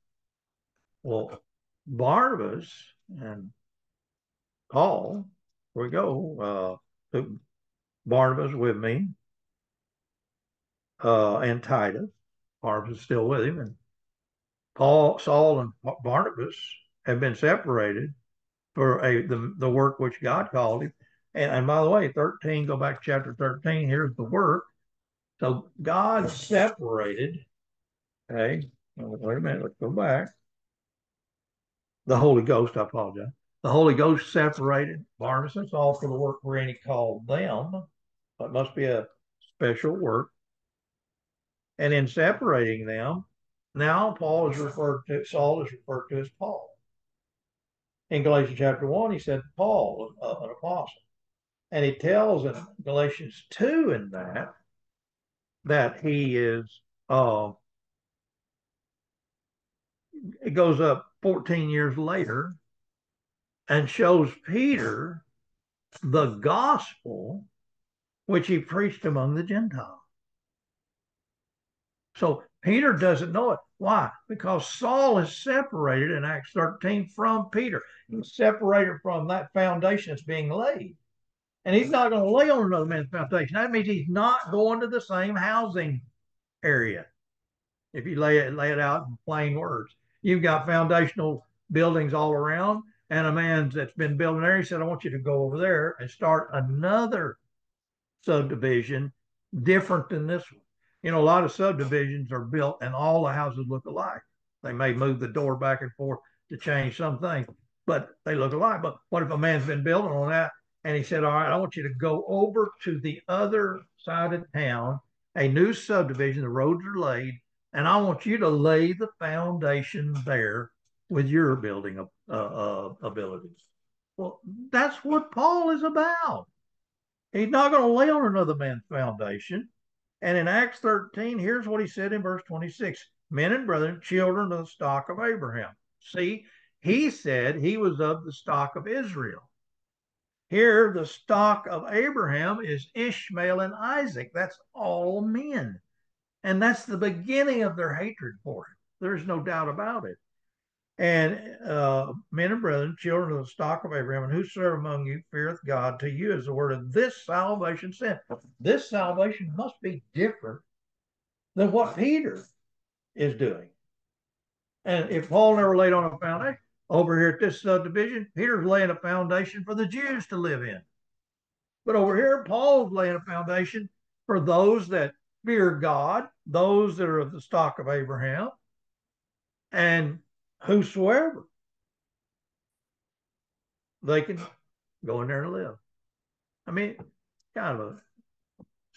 Well, Barnabas and Paul, we go, uh, took Barnabas with me uh, and Titus. Barnabas is still with him, and Paul, Saul, and Barnabas have been separated for a the, the work which God called him. And, and by the way, 13, go back to chapter 13, here's the work. So God separated, okay, wait a minute, let's go back. The Holy Ghost, I apologize. The Holy Ghost separated Barnabas and Saul for the work wherein he called them. It must be a special work. And in separating them, now Paul is referred to, Saul is referred to as Paul. In Galatians chapter 1, he said, Paul, uh, an apostle. And he tells in Galatians 2 in that, that he is, uh, it goes up 14 years later and shows Peter the gospel which he preached among the Gentiles. So Peter doesn't know it. Why? Because Saul is separated in Acts 13 from Peter. He's separated from that foundation that's being laid. And he's not going to lay on another man's foundation. That means he's not going to the same housing area. If you lay it, lay it out in plain words, you've got foundational buildings all around, and a man that's been building there, he said, I want you to go over there and start another subdivision different than this one you know, a lot of subdivisions are built and all the houses look alike. They may move the door back and forth to change some things, but they look alike. But what if a man's been building on that and he said, All right, I want you to go over to the other side of town, a new subdivision, the roads are laid, and I want you to lay the foundation there with your building uh, uh, abilities. Well, that's what Paul is about. He's not going to lay on another man's foundation. And in Acts 13, here's what he said in verse 26 Men and brethren, children of the stock of Abraham. See, he said he was of the stock of Israel. Here, the stock of Abraham is Ishmael and Isaac. That's all men. And that's the beginning of their hatred for him. There's no doubt about it. And uh, men and brethren, children of the stock of Abraham, and whosoever among you feareth God, to you is the word of this salvation sent. This salvation must be different than what Peter is doing. And if Paul never laid on a foundation, over here at this subdivision, Peter's laying a foundation for the Jews to live in. But over here, Paul's laying a foundation for those that fear God, those that are of the stock of Abraham, and whosoever they can go in there and live. I mean, kind of a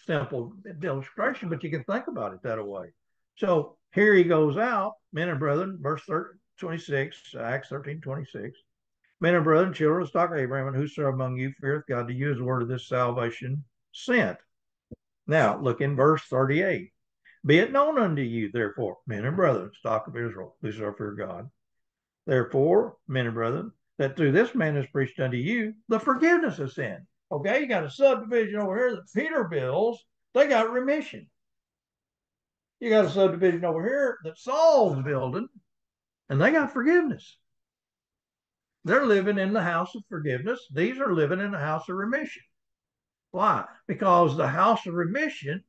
simple illustration, but you can think about it that way. So here he goes out, men and brethren, verse 26, Acts 13, 26. Men and brethren, children of stock of Abraham, and whosoever among you feareth God to use the word of this salvation sent. Now, look in verse 38. Be it known unto you, therefore, men and brethren, stock of Israel, whosoever fear God. Therefore, men and brethren, that through this man is preached unto you the forgiveness of sin. Okay, you got a subdivision over here that Peter builds, they got remission. You got a subdivision over here that Saul's building, and they got forgiveness. They're living in the house of forgiveness. These are living in the house of remission. Why? Because the house of remission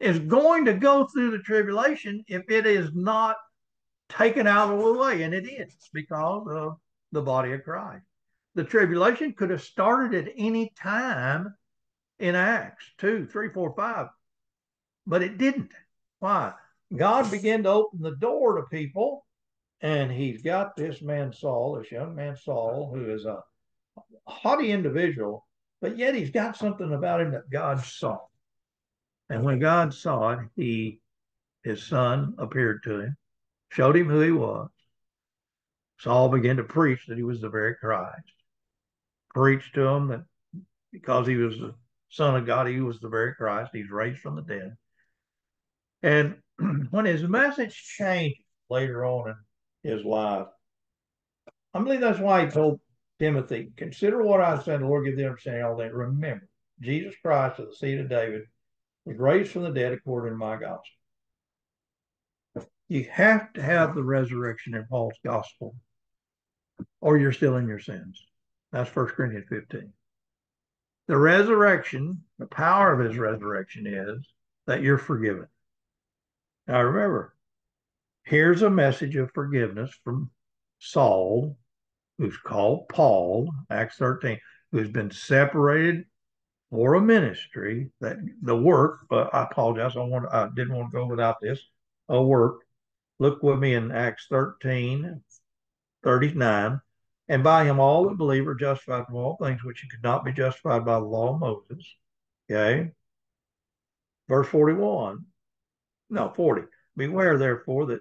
is going to go through the tribulation if it is not taken out of the way, and it is because of the body of Christ. The tribulation could have started at any time in Acts 2, 3, 4, 5, but it didn't. Why? God began to open the door to people, and he's got this man Saul, this young man Saul, who is a haughty individual, but yet he's got something about him that God saw. And when God saw it, he his son appeared to him, showed him who he was. Saul began to preach that he was the very Christ. Preached to him that because he was the Son of God, he was the very Christ. He's raised from the dead. And when his message changed later on in his life, I believe that's why he told Timothy, consider what I said, the Lord give the understanding all that. Remember, Jesus Christ of the seed of David was raised from the dead according to my gospel. You have to have the resurrection in Paul's gospel, or you're still in your sins. That's 1 Corinthians 15. The resurrection, the power of his resurrection is that you're forgiven. Now remember, here's a message of forgiveness from Saul, who's called Paul, Acts 13, who's been separated for a ministry that the work, but I apologize, I want I didn't want to go without this. A work. Look with me in Acts 13, 39. And by him all that believe are justified from all things which could not be justified by the law of Moses. Okay. Verse 41 no, 40. Beware therefore that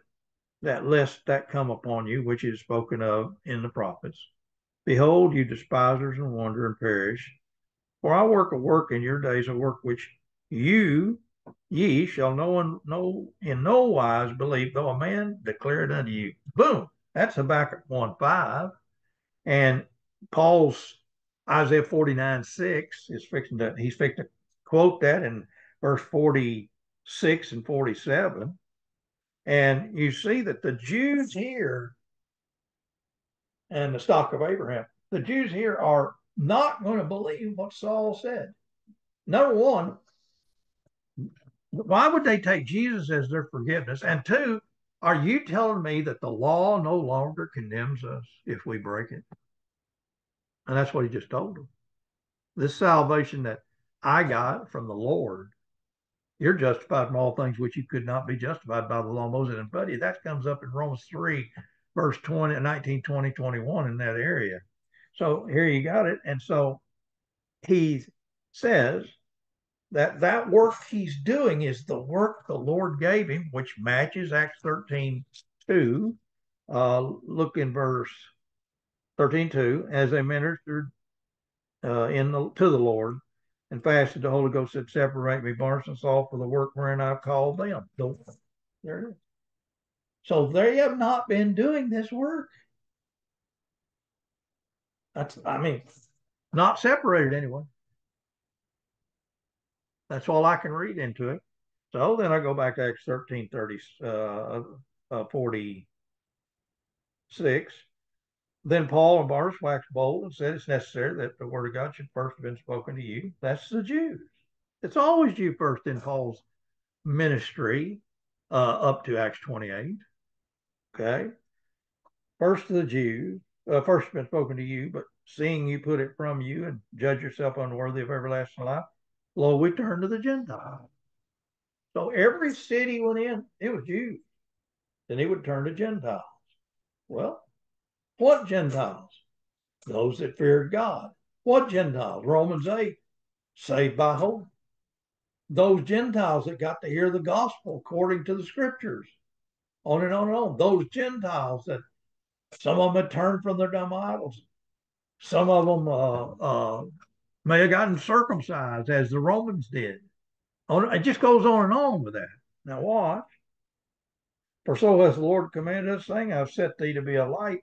that lest that come upon you, which is spoken of in the prophets. Behold, you despisers and wonder and perish. For I work a work in your days, a work which you, ye shall no one know in no wise believe, though a man declare it unto you. Boom. That's Habakkuk 1 5. And Paul's Isaiah 49 6 is fixing to, he's fixing to quote that in verse forty six and 47. And you see that the Jews here and the stock of Abraham, the Jews here are not going to believe what Saul said. Number one, why would they take Jesus as their forgiveness? And two, are you telling me that the law no longer condemns us if we break it? And that's what he just told them. This salvation that I got from the Lord you're justified from all things which you could not be justified by the law of Moses. And buddy, that comes up in Romans 3, verse 20, 19, 20, 21 in that area. So here you got it. And so he says that that work he's doing is the work the Lord gave him, which matches Acts 13, 2. Uh, look in verse 13, 2. As they ministered uh, in the, to the Lord, and fasted. The Holy Ghost said, Separate me, Barnabas and Saul, for the work wherein I've called them. There it is. So they have not been doing this work. That's, I mean, not separated anyway. That's all I can read into it. So then I go back to Acts 13, 30, uh, uh, 46. Then Paul and Barnabas waxed bold and said it's necessary that the word of God should first have been spoken to you. That's the Jews. It's always you first in Paul's ministry uh, up to Acts 28. Okay. First to the Jews, uh, first been spoken to you, but seeing you put it from you and judge yourself unworthy of everlasting life, lo, we turn to the Gentiles. So every city went in, it was Jews. Then he would turn to Gentiles. Well, what Gentiles? Those that feared God. What Gentiles? Romans 8, saved by hope. Those Gentiles that got to hear the gospel according to the scriptures. On and on and on. Those Gentiles that some of them had turned from their dumb idols. Some of them uh, uh, may have gotten circumcised as the Romans did. It just goes on and on with that. Now watch. For so has the Lord commanded us, saying, I've set thee to be a light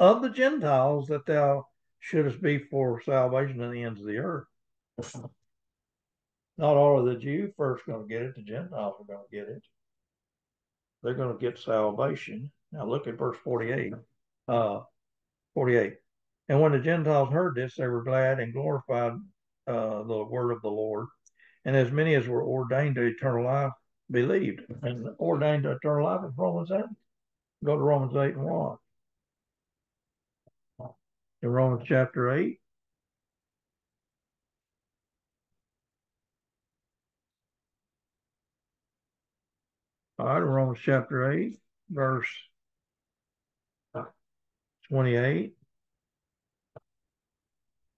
of the Gentiles, that thou shouldest be for salvation to the ends of the earth. Not all of the Jew first going to get it, the Gentiles are going to get it. They're going to get salvation. Now look at verse 48. Uh, 48. And when the Gentiles heard this, they were glad and glorified uh, the word of the Lord and as many as were ordained to eternal life believed. And ordained to eternal life is Romans 8. Go to Romans 8 and 1. In Romans chapter 8. All right, Romans chapter 8, verse 28.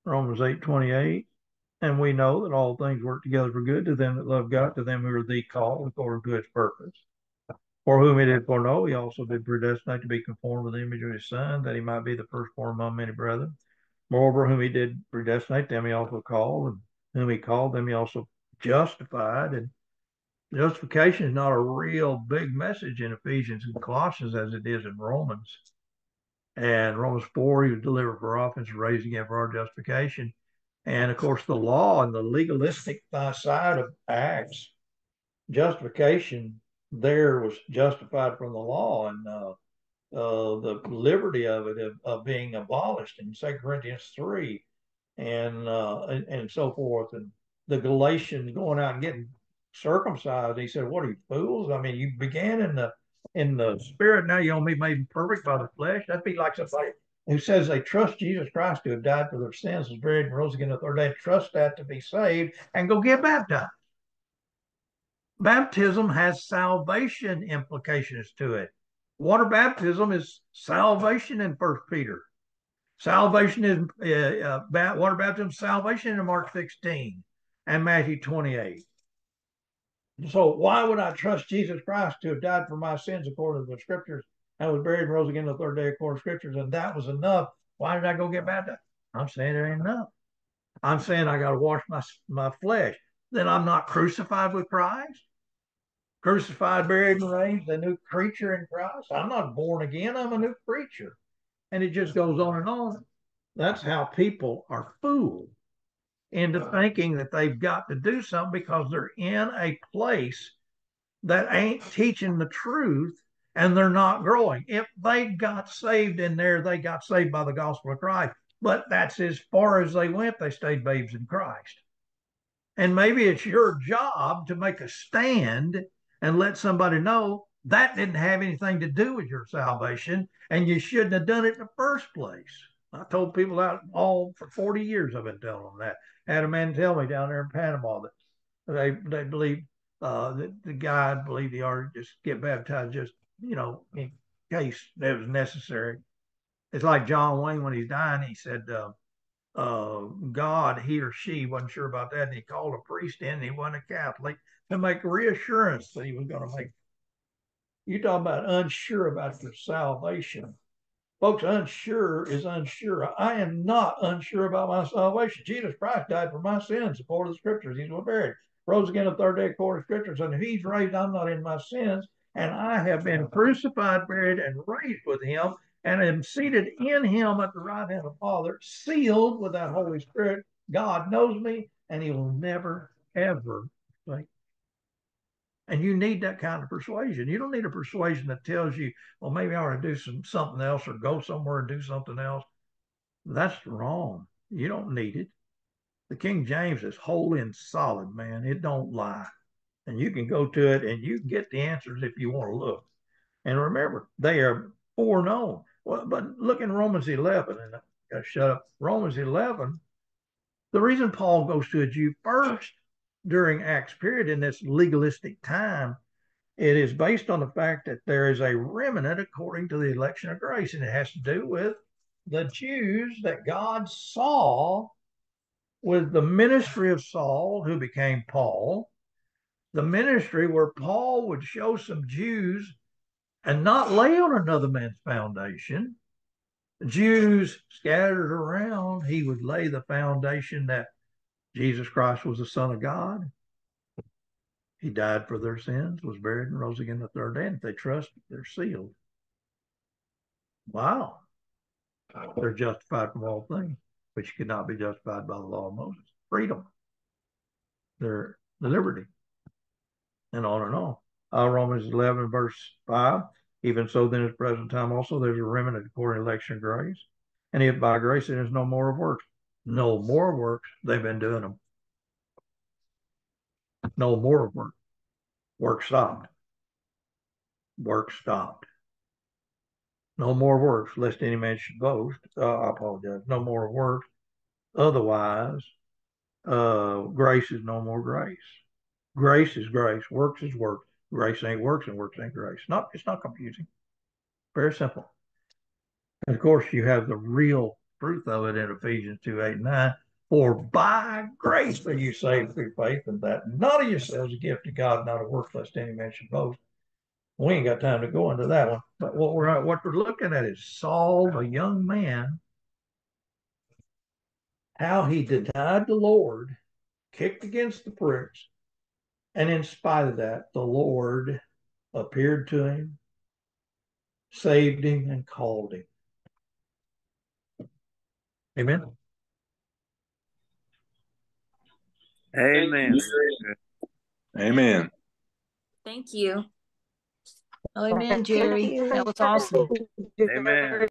Romans 8, 28. And we know that all things work together for good to them that love God, to them who are the called according to his purpose. For whom he did foreknow, he also did predestinate to be conformed to the image of his son, that he might be the firstborn among many brethren. Moreover, whom he did predestinate, them he also called, and whom he called, them he also justified. And justification is not a real big message in Ephesians and Colossians as it is in Romans. And Romans 4, he was delivered for offense, raised again for our justification. And of course, the law and the legalistic side of Acts, justification there was justified from the law and uh, uh, the liberty of it of, of, being abolished in Second Corinthians 3 and, uh, and, and so forth. And the Galatians going out and getting circumcised. He said, What are you fools? I mean, you began in the in the spirit, now you only be made perfect by the flesh. That'd be like somebody who says they trust Jesus Christ to have died for their sins, was buried, and rose again the third day, trust that to be saved, and go get baptized. Baptism has salvation implications to it. Water baptism is salvation in First Peter. Salvation is uh, uh, water baptism, salvation in Mark 16 and Matthew 28. So why would I trust Jesus Christ to have died for my sins according to the scriptures I was buried and rose again the third day according to scriptures, and that was enough. Why did I go get baptized? I'm saying it ain't enough. I'm saying I got to wash my my flesh. Then I'm not crucified with Christ. Crucified, buried, and raised, a new creature in Christ. I'm not born again. I'm a new creature. And it just goes on and on. That's how people are fooled into thinking that they've got to do something because they're in a place that ain't teaching the truth and they're not growing. If they got saved in there, they got saved by the gospel of Christ. But that's as far as they went. They stayed babes in Christ. And maybe it's your job to make a stand and let somebody know that didn't have anything to do with your salvation and you shouldn't have done it in the first place. I told people that all for 40 years I've been telling them that. Had a man tell me down there in Panama that they they believe uh, that the guy believed he ought to just get baptized just you know, in case that was necessary. It's like John Wayne when he's dying, he said, uh, uh, God, he or she wasn't sure about that. And he called a priest in, and he wasn't a Catholic to make reassurance that he was going to make. You talk about unsure about your salvation. Folks, unsure is unsure. I am not unsure about my salvation. Jesus Christ died for my sins according to the scriptures. He's buried, rose again the third day according to the scriptures. And if he's raised, I'm not in my sins. And I have been crucified, buried, and raised with him, and am seated in him at the right hand of the Father, sealed with that Holy Spirit. God knows me, and he will never, ever forsake and you need that kind of persuasion. You don't need a persuasion that tells you, well, maybe I ought to do some something else or go somewhere and do something else. That's wrong. You don't need it. The King James is holy and solid, man. It don't lie. And you can go to it and you get the answers if you want to look. And remember, they are foreknown. Well, but look in Romans 11, and I got to shut up. Romans 11, the reason Paul goes to a Jew first during Acts period in this legalistic time, it is based on the fact that there is a remnant according to the election of grace, and it has to do with the Jews that God saw with the ministry of Saul, who became Paul, the ministry where Paul would show some Jews and not lay on another man's foundation. Jews scattered around, he would lay the foundation that Jesus Christ was the Son of God. He died for their sins, was buried, and rose again the third day. And if they trust, they're sealed. Wow. They're justified from all things, but you not be justified by the law of Moses. Freedom. Their the liberty. And on and on. Uh, Romans 11, verse 5. Even so, then, at present time also, there's a remnant according to election grace. And if by grace, there is no more of works no more works. They've been doing them. No more work. Work stopped. Work stopped. No more works, lest any man should boast. Uh, I apologize. No more works. Otherwise, uh, grace is no more grace. Grace is grace. Works is work. Grace ain't works, and works ain't grace. Not it's not confusing. Very simple. And of course, you have the real truth of it in Ephesians 2 8 and 9. For by grace are you saved through faith, and that not of yourselves a gift of God, not a work, lest any man should boast. We ain't got time to go into that one. But what we're what we're looking at is Saul, a young man, how he denied the Lord, kicked against the pricks, and in spite of that, the Lord appeared to him, saved him, and called him. Amen. Amen. Amen. Thank you. Amen, Jerry. That was awesome. Amen.